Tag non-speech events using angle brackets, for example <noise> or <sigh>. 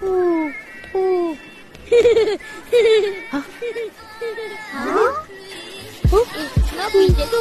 哦 <laughs> 哦，啊啊！毛笔结束。